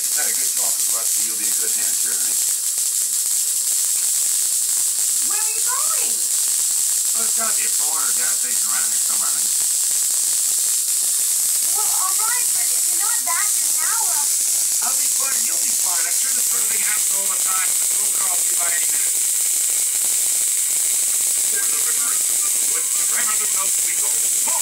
had a good talk with Rusty. You'll be a good hands here, honey. Where are you going? Well, there's got to be a phone or a gas station around here somewhere, honey. Well, all right, but if you're not back in an hour, I'll be fine. You'll be fine. I'm sure this sort of thing happens all the time. The phone call will be by any minute. Over the river into the woods, grandmother's house we go. Home.